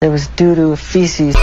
It was due to feces.